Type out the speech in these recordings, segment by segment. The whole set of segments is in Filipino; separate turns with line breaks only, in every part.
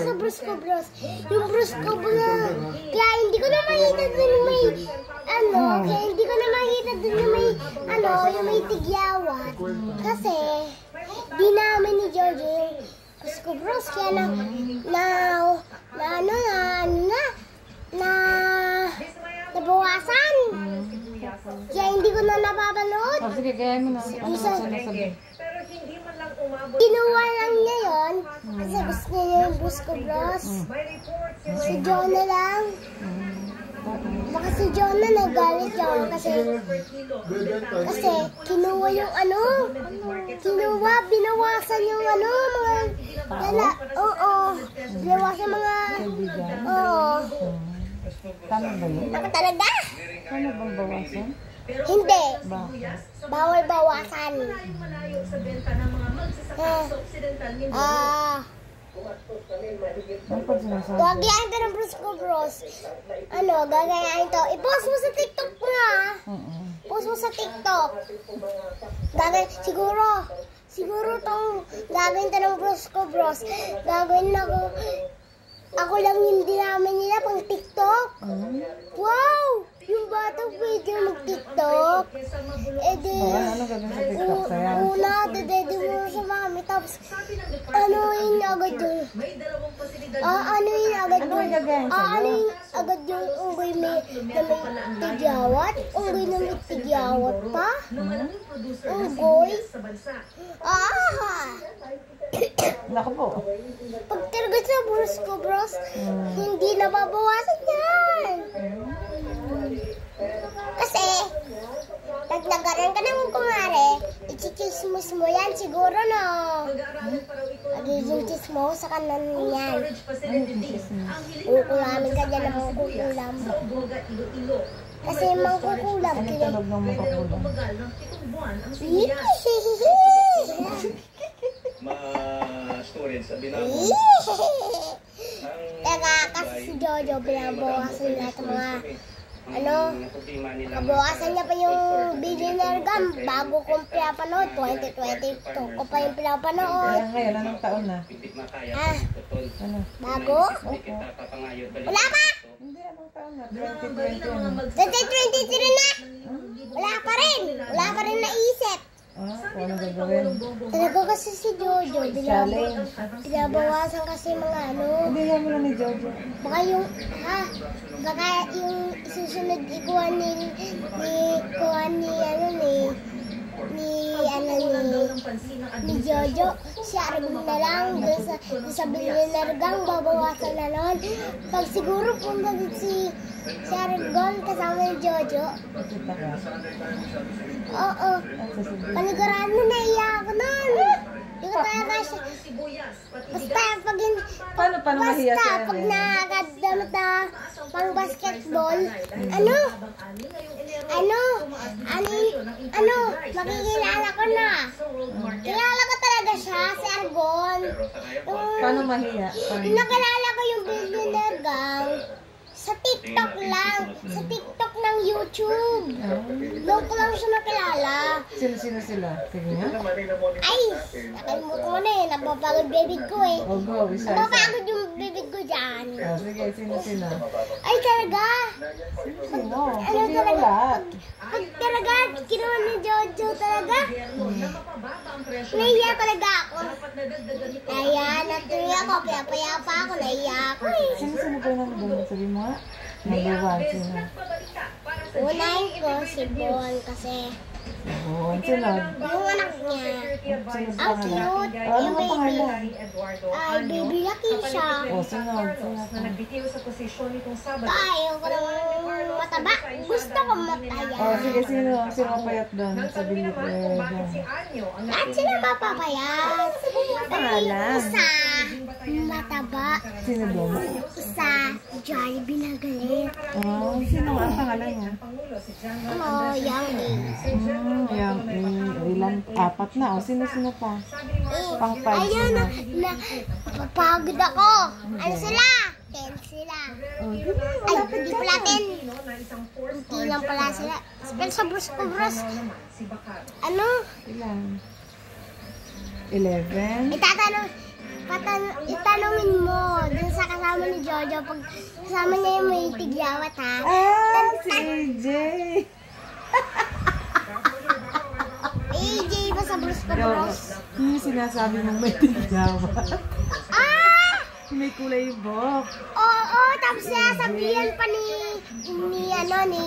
sa Brusco Bros. Yung Brusco Bros. Kaya hindi ko na makita dun yung may, ano, kaya hindi ko na makita dun yung may, ano, yung may tigyawat. Kasi, di namin ni Jojo yung Brusco Bros. Kaya na, na, na, ano, na, ano na, na, nabawasan. Kaya hindi ko na napapanood.
Oh, sige, gaya mo na. Ano
Isa.
sa sinasabi?
Pero hindi man lang umabot
Kinuha lang niya yun. Kasi gusto niya yung Brusco Bros. Si Jonah lang. Baka si Jonah nagalit yun kasi kasi kinuha yung ano, kinuha, binawasan yung ano, mga lala, oo, binawasan mga, oo,
Tama ba yun?
ako talaga,
Ano bang bawasan?
hindi, bawal bawasan,
malayo sa benta ng mga
Ah.
sinasabi?
gagayahin ka ng Brusco Bros, ano, gagayahin to, i-post mo sa TikTok mo
Oo.
Post mo sa TikTok. Gagawin, siguro, siguro tong gagawin to ng bros ko, bros. Gagawin na ako, ako lang hindi namin nila pang TikTok. Wow! Yung bata pwede mag-TikTok. Eh di,
Oh, ano sa TikTok
una, dadedi mo sa mami. Tapos, ano yun agad yun?
May dalawang pasilidad
Ah, ano yun agad yun?
yung
Ah, ano yun agad yung unggoy may, na may tigyawat? Unggoy na may tigyawat pa? Unggoy? Ah!
Naku po.
Pag talaga sa bros ko, bros, hindi nababawasan yan. Kasi, pag nagaran ka ng kumare, ichichismus mo yan siguro, no?
Pag-aaralan pa raw ito ng
Magiging chismo sa kanan yan.
storage facility din. Ang hiling
Kukulamin ka dyan ng kukulam.
sa Uboga, Iloilo.
Kasi mangkukulam.
Ano
Kaya,
tunog ng
sibuyas.
ma-storage sa binabong.
Teka, kasi si Jojo, binabawasan lahat ng mga, ano, Nabawasan niya pa yung billionaire gum bago kong pinapanood. 2022 ko pa yung pinapanood.
Kaya ngayon, anong taon na?
Ah,
Ano?
bago? Wala pa!
Hindi, anong taon na?
Ang galing ng mga
2020 ano?
2023 na! Wala pa rin! Wala pa rin naisip.
Ah, ano gagawin?
Talaga kasi si Jojo,
Challenge.
binabawasan kasi mga ano.
Hindi yan mo na ni Jojo.
Baka yung, ha? Baka yung susunod ikuha ni, ni, kuha ni, ano ni, ni, ano ni, ni Jojo, si Argon na lang doon sa, doon sa billionaire gang, babawasan na nun. Pag siguro punta si, si Argon kasama ni Jojo,
Nakita ka.
Oo, paniguraan mo naiya ako nun. Hindi ko talaga siya, basta pag, in,
Paano, paano mahiya
basta pag
Ate?
nakakadamot na pang basketball, ano, ano, ano, ano, makikilala ko na. Kilala ko talaga siya, si Argon.
Paano? Mahiya?
Nakilala ko yung billionaire gang sa TikTok lang. Sa TikTok ng YouTube. Doon ko lang siya nakilala.
Sino-sino sila? Sige nga.
Ay, nakalimutan ko na eh. Napapagod bibig ko eh.
O go, isa-isa.
Napapagod yung bibig ko dyan.
Oh, sige, sino-sino?
Ay, talaga.
Sino?
Ano talaga?
lahat.
Pag, pag talaga, kinuha ni Jojo talaga. Naiya talaga ako. Naiya, natuloy ako. Payapa-yapa ako. Naiya ako eh.
Sino-sino pa yung nandun? Sabi mo nga. One, sino?
Unahin ko si Bon kasi
Oo, sino?
yung anak niya, ang cute,
Oh, ano
baby,
pangalan?
Ay baby siya.
O, sino? Sino?
na nagbitiw sa posisyon nitong Sabado.
Ayaw ko ng mataba. Gusto ko mataya.
Oh, sige, sino? Sino ang payat doon?
Nang
Sa
sabi
bilik
naman
eh,
bakit si Anyo ang
At sila mapapayat.
Pangalan?
Isa, mataba.
Sino doon?
Isa, Jollibee na galit.
Oh, sino ang pangalan niya?
Pangulo si John
Ano, yung
Hmm, yung mm, ilan? Apat na. O, sino-sino pa? Pang five
Ayun, na, na, papagod ako. Ano sila? Ten sila.
Oh,
Ay, hindi pala ten. Hindi lang pala sila. Spell sa bros ko, bros. Ano?
ilan? Eleven?
Itatanong, patan, itanongin mo kasama ni Jojo pag kasama niya yung may tigyawat ha.
Ah, si AJ.
AJ ba sa Bruce Cabros?
Yung sinasabi mong may tigyawa.
Ah!
may kulay buhok.
Oo, tapos sinasabihan pa ni, ni ano, ni,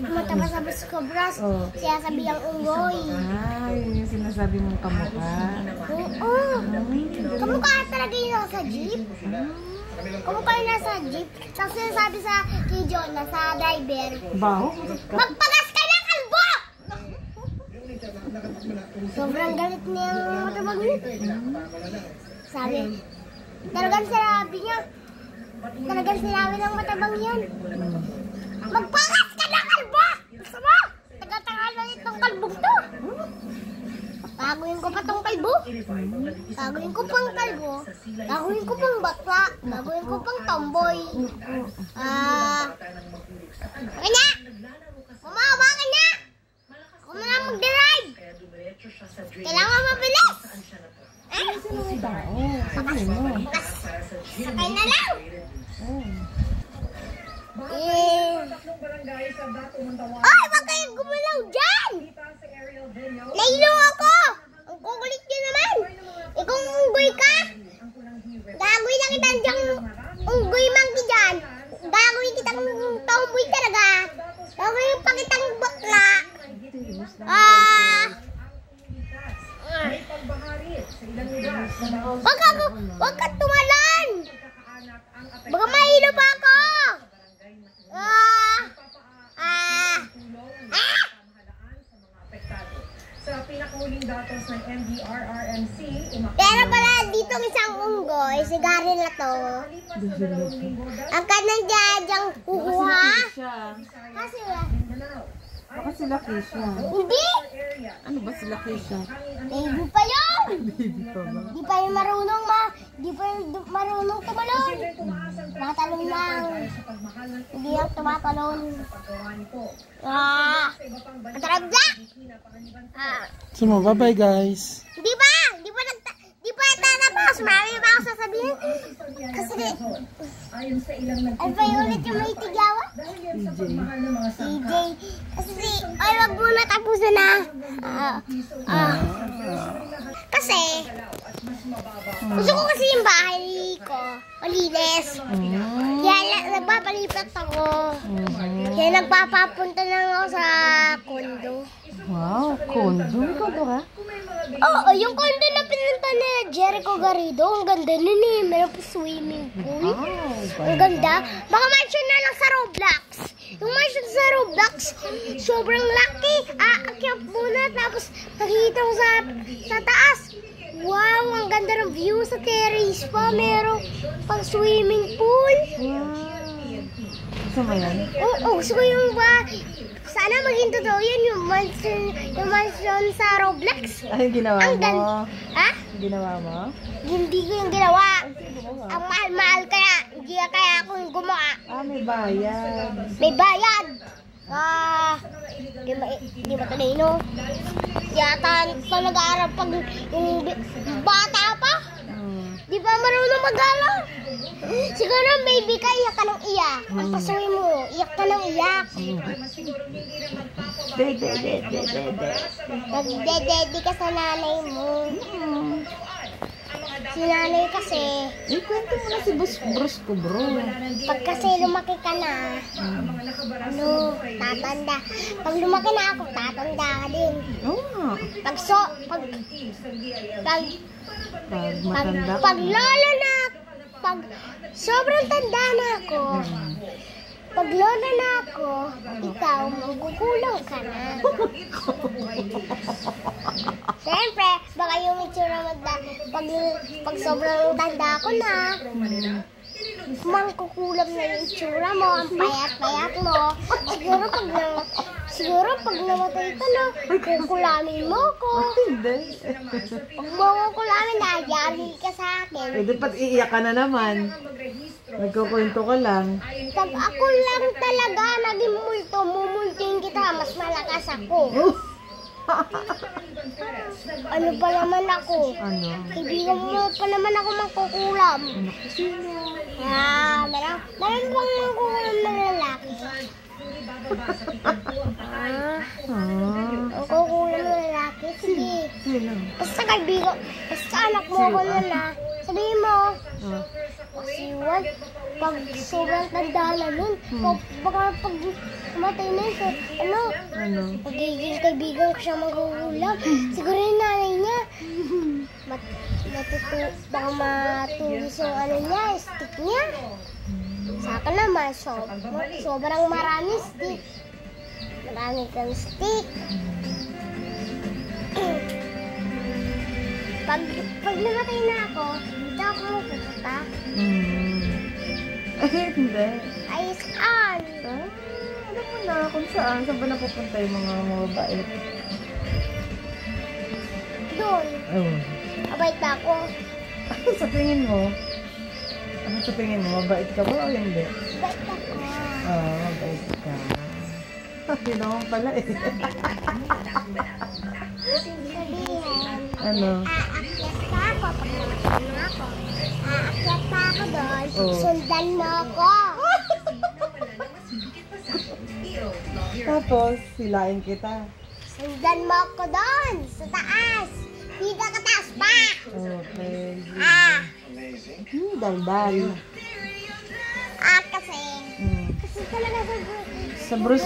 mataba sa Cabros.
Oh.
Sinasabihan unggoy.
Ah, yun yung sinasabi mong kamukha.
Oo. Kamukha talaga yung nasa jeep. Kamukha yung nasa jeep. Tapos sinasabi sa kay John na sa driver,
Baho?
Magpagas ka na, kalbo! Sobrang galit niya yung matabag niya. Sabi, talagang sinabi niya, talagang sinabi ng matabang yan. Magpagas ka na, kalbo! Gusto mo? Tagal-tagal na itong kalbong to. Gagawin ko pa tong kalbo. Gagawin ko pang kalbo. Gagawin ko pang bakla. Gagawin ko pang tomboy. Ah... Kanya! Kumawa ka na! Ako na lang mag-drive! Kailangan mabilis! Eh?
Sabihin mo.
Sakay na lang! Eh... Ay! Huwag kayong gumalaw dyan! Nailo ako! Ang kukulit nyo naman! Ikaw unggoy ka! Gagawin na kita dyan unggoy monkey dyan! Gagawin kitang tomboy talaga! Gagawin pa kitang bakla! Ah! Wag ka, wag ka
ang
Baka mahilo pa ako! Ah! Ah! Ah!
pamahalaan sa mga apektado. Sa pinakahuling datos ng MDRRMC,
Pero pala dito isang unggoy, si Gary na to. Ang kanang dyadyang kukuha.
Siya.
Kasi,
Mindanao.
Baka sila Keisha.
hindi!
Ano ba sila Keisha?
Baby pa yun!
Baby pa ba?
Di pa yun marunong ma, di pa yun marunong tumalon. Tumatalon lang. Hindi lang tumatalon. Ah!
China, panganiban
Ah!
So, bye-bye guys.
Di ba? Di ba nagta... Di pa tatapos? Marami pa ako sasabihin. Kasi, ay pa yung ulit yung may
mga
CJ. Kasi, ay wag muna tapusin na. Ah, ah. Kasi, gusto ko kasi yung bahay ko, malinis. Kaya la- nagpapalipat ako. Kaya nagpapapunta lang ako sa kondo.
Wow, kondo. May kondo ka?
Oo, yung kondo na pinunta ni Jericho Garrido, ang ganda nun eh. Meron pa swimming pool.
Wow.
Ang ganda. Baka mansion na lang sa Roblox. Yung mansion sa Roblox, sobrang laki. Aakyat muna, tapos nakikita mo sa, sa taas. Wow, ang ganda ng view sa terrace pa. Meron pang swimming pool.
Wow. Gusto mo yan?
Oo, oh, gusto ko yung ba... Sana maging totoo yun, yung mansion, yung mansion sa Roblox.
Ay, ginawa
Ang
mo?
Ha?
Ginawa mo?
Hindi ko yung ginawa. Ang mahal-mahal kaya, hindi kaya ako yung gumawa.
Ah, may bayad.
May bayad. Ah, di ba, di ba talino? Yata pa nag-aaral pag yung bata pa.
Hmm.
Di ba marunong mag-aaral? Siguro baby ka, iyak ka ng iyak. Ang pasuwi mo, iyak ka ng iyak.
De, de, de, de, de, de.
Nagdededy ka sa nanay mo. Si nanay kasi,
Eh, kwento mo na si Bus Bruce ko, bro.
pag kasi lumaki ka na, ano, tatanda. Pag lumaki na ako, tatanda ka din.
Oo nga.
Pag so, pag, pag,
Pag
pag,
matanda
pag
na.
lolo na, pag sobrang tanda na ako, pag lolo na ako, ikaw, magugulang ka na. Itsura mo, da- pag, pag sobrang tanda ko na, mangkukulam na yung itsura mo, ang payat-payat mo. Siguro pag na, siguro pag namatay ka na, kukulamin mo ko.
Hindi.
Kukulamin, nagyari ka sa akin.
Eh, di ba't iiyak ka na naman? Nagkukwento ka lang.
Pag ako lang talaga naging multo, mumulting kita, mas malakas ako. Ano pa naman ako?
Ano?
Kaibigan mo pa naman ako magkukulam.
Anak ko sino?
Ah, meron, meron bang magkukulam na lalaki? Ah,
Ah.
magkukulam na lalaki? Sige.
Sino?
Basta kaibigan, basta anak mo ako na na. Sabihin mo,
Ah.
kasi wag, pag sobrang tanda na nun, pag, baka pag matay na yun, so, ano,
Ano?
magiging kaibigan ko siya magkukulam. Siguro yung nanay niya, mat, matutu, baka matulis yung ano niya, stick niya. Sa akin naman, so, sobrang marami stick. Marami kang stick. pag, pag namatay na ako, dito ako pupunta.
Hmm. Ay, hindi.
Ay, saan?
Ah, alam mo na kung saan. Saan ba napupunta yung mga mababait?
Doon.
Oh.
Abay na ako.
sa tingin mo? Ano sa tingin mo? Mabait ka ba o hindi?
Na ako.
Oo, mabait ka. Yun naman pala eh. Ano?
aakyat pa ako pag namatay na ako. Aakyat pa ako doon.
Oh.
Sundan mo ako.
Tapos, silain kita.
Sundan mo ako doon. Sa taas. Dito ka taas pa.
Okay.
Ah,
Hmm, daldal.
ah kasi.
Hmm.
Kasi talaga sa
Sa Bruce